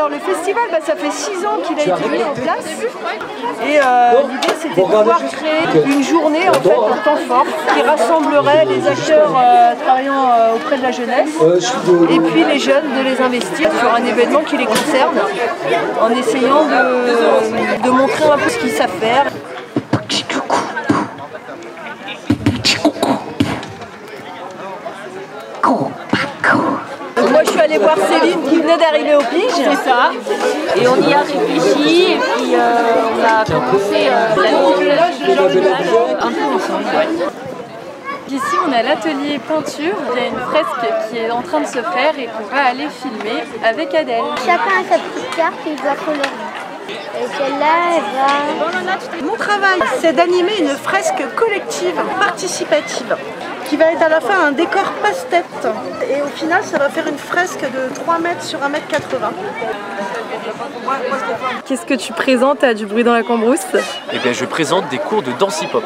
Alors le festival, bah, ça fait 6 ans qu'il a été mis en place. Et euh, l'idée c'était de pouvoir créer une journée en fait, un temps fort qui rassemblerait les acteurs euh, travaillant euh, auprès de la jeunesse et puis les jeunes de les investir sur un événement qui les concerne en essayant de, de montrer un peu ce qu'ils savent faire. Voir Céline qui venait d'arriver au Pige. C'est ça. Et on y a réfléchi et puis euh, on a commencé euh, la un peu ensemble. Ici, on a l'atelier peinture. Il y a une fresque qui est en train de se faire et qu'on va aller filmer avec Adèle. Chacun a sa petite carte et il doit colorer. Et celle-là, elle va... Mon travail, c'est d'animer une fresque collective, participative, qui va être à la fin un décor passe-tête. Et au final, ça va faire une fresque de 3 mètres sur 1 mètre 80. Qu'est-ce que tu présentes à Du bruit dans la cambrousse? Eh bien, je présente des cours de danse hip-hop.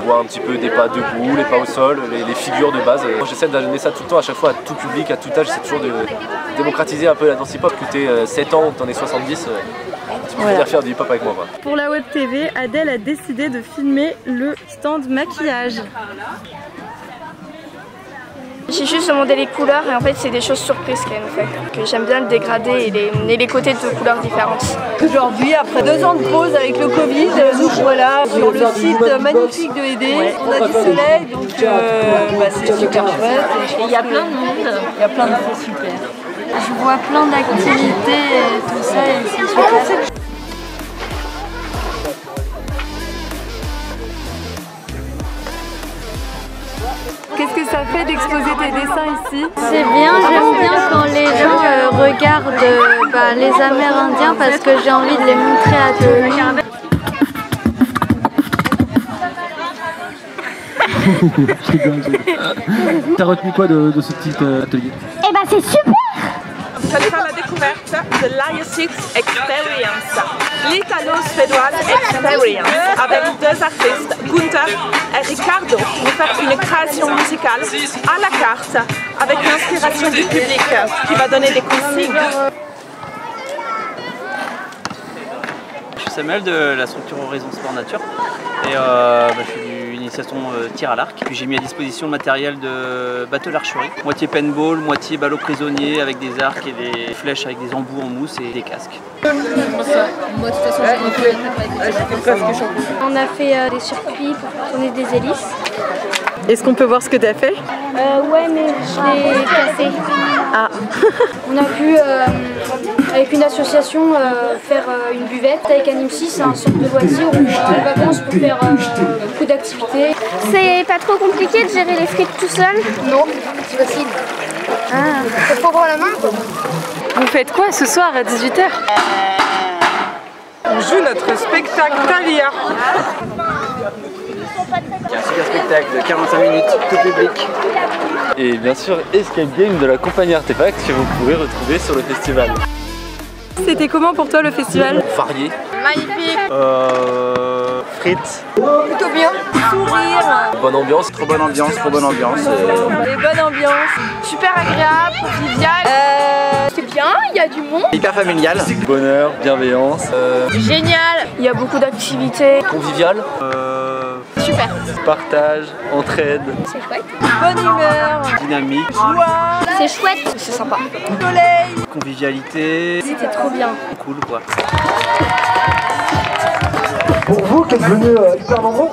On voit un petit peu des pas debout, les pas au sol, les, les figures de base. Moi, j'essaie d'amener ça tout le temps, à chaque fois, à tout public, à tout âge. C'est toujours de démocratiser un peu la danse hip-hop. Que tu aies 7 ans ou que tu en aies 70, venir faire du hip-hop avec moi. quoi. Pour la web TV, Adèle a décidé de filmer le stand maquillage. J'ai juste demandé les couleurs et en fait c'est des choses surprises qu'elle nous fait. Que j'aime bien le dégradé et les, et les côtés de couleurs différentes. Aujourd'hui, après deux ans de pause avec le Covid, nous voilà sur le site magnifique de ED. On a du soleil, donc euh, bah, c'est super chouette. Et il y a plein de monde. Il y a plein de choses super. Je vois plein d'activités et tout ça et c'est super. Qu'est-ce que ça fait d'exposer tes dessins ici C'est bien, j'aime bien quand les gens euh, regardent euh, bah, les Amérindiens parce que j'ai envie de les montrer à tout le monde. T'as retenu quoi de, de ce petit euh, atelier? Eh ben c'est super J'allais faire la découverte de l'IOSIT Experience, l'Italo-Suédoise Experience, avec deux artistes, Gunther et Ricardo, qui nous font une création musicale à la carte, avec l'inspiration du public, qui va donner des consignes. Je suis Samuel de la structure Horizon Sport Nature et euh, bah, je suis initiation euh, tir à l'arc. Puis j'ai mis à disposition le matériel de battle archery, moitié paintball, moitié ballot prisonnier avec des arcs et des flèches avec des embouts en mousse et des casques. On a fait euh, des circuits pour tourner des hélices. Est-ce qu'on peut voir ce que tu as fait? Euh, ouais, mais je l'ai cassé. Ah, On a pu, euh, avec une association, euh, faire euh, une buvette avec Anim 6, un centre de loisirs où on a les vacances pour faire euh, beaucoup d'activités. C'est pas trop compliqué de gérer les frites tout seul? Non, c'est facile. Ah. Faut prendre la main vous faites quoi ce soir à 18h On joue notre spectacle Talia. Il y a un super spectacle de 45 minutes, tout public. Et bien sûr, Escape Game de la compagnie Artefact que vous pourrez retrouver sur le festival. C'était comment pour toi le festival Varié, Magnifique, Euh, frites, plutôt bien. Sourire, bonne ambiance, trop bonne ambiance, trop bonne ambiance. des bonnes ambiances, super agréable, convivial. Euh, c'est bien, il y a du monde. hyper familial. bonheur, bienveillance, euh, Génial, il y a beaucoup d'activités. convivial, Euh, Super, partage, entraide. c'est chouette. Bonne humeur, dynamique, joie, C'est chouette C'est sympa. soleil. convivialité, C'était trop bien. cool quoi. Pour vous qui êtes venus euh, hyper nombreux,